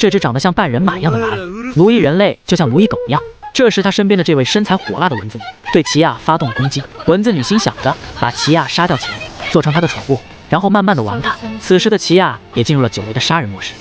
这只长得像半人马一样的马蚁，奴役人类就像奴役狗一样。这时，他身边的这位身材火辣的蚊子女对奇亚发动了攻击。蚊子女心想着把奇亚杀掉前，做成她的宠物，然后慢慢的玩它。此时的奇亚也进入了久违的杀人模式。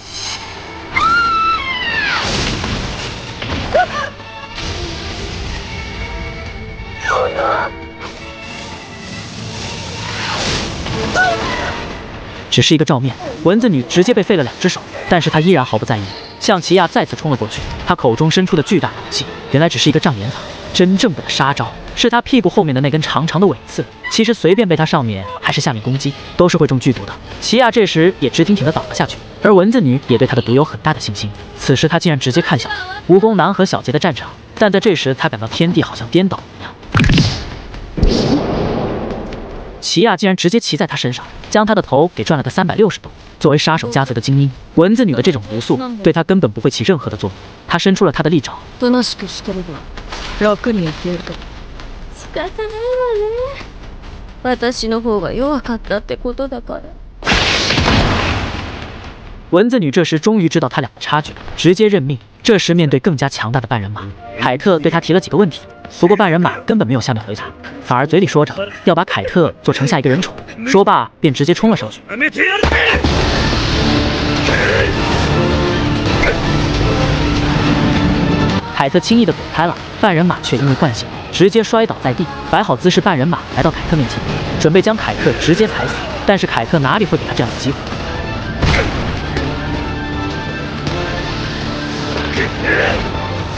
只是一个照面，蚊子女直接被废了两只手，但是她依然毫不在意，向奇亚再次冲了过去。她口中伸出的巨大武器，原来只是一个障眼法，真正的杀招是她屁股后面的那根长长的尾刺。其实随便被她上面还是下面攻击，都是会中剧毒的。奇亚这时也直挺挺的倒了下去，而蚊子女也对她的毒有很大的信心。此时她竟然直接看向了蜈蚣男和小杰的战场，但在这时她感到天地好像颠倒了一样。奇亚竟然直接骑在他身上，将他的头给转了个三百六十度。作为杀手家族的精英，蚊子女的这种毒素对他根本不会起任何的作用。他伸出了他的利爪。蚊子女这时终于知道他俩的差距，直接认命。这时面对更加强大的半人马，凯特对他提了几个问题。不过半人马根本没有下面回答，反而嘴里说着要把凯特做成下一个人宠。说罢便直接冲了上去。凯特轻易的躲开了，半人马却因为惯性直接摔倒在地。摆好姿势，半人马来到凯特面前，准备将凯特直接踩死。但是凯特哪里会给他这样的机会？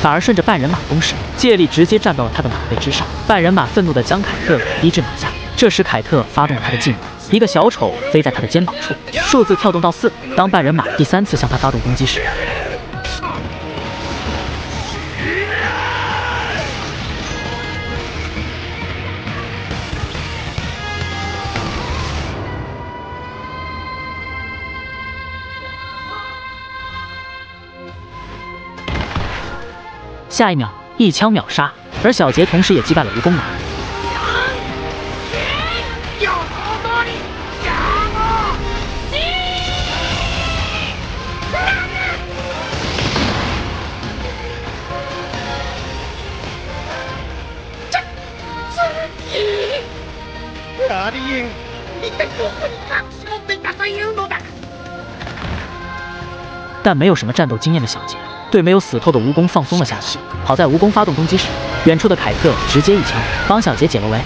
反而顺着半人马攻势，借力直接站到了他的马背之上。半人马愤怒地将凯特逼至马下。这时凯特发动了他的技能，一个小丑飞在他的肩膀处，数字跳动到四。当半人马第三次向他发动攻击时，下一秒，一枪秒杀，而小杰同时也击败了蜈蚣男。但没有什么战斗经验的小杰。对没有死透的蜈蚣放松了下来。好在蜈蚣发动攻击时，远处的凯特直接一枪帮小杰解了围，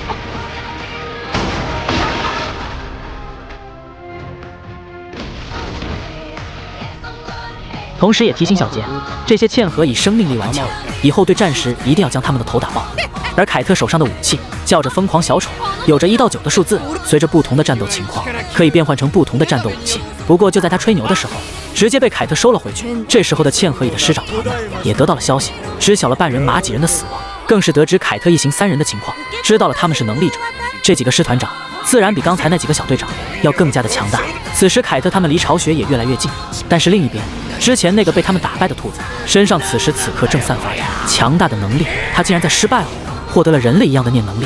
同时也提醒小杰，这些嵌合以生命力顽强，以后对战时一定要将他们的头打爆。而凯特手上的武器叫着疯狂小丑，有着一到九的数字，随着不同的战斗情况，可以变换成不同的战斗武器。不过就在他吹牛的时候。直接被凯特收了回去。这时候的嵌合蚁的师长团们也得到了消息，知晓了半人马几人的死亡，更是得知凯特一行三人的情况，知道了他们是能力者。这几个师团长自然比刚才那几个小队长要更加的强大。此时凯特他们离巢穴也越来越近，但是另一边，之前那个被他们打败的兔子身上此时此刻正散发着强大的能力，他竟然在失败后获得了人类一样的念能力。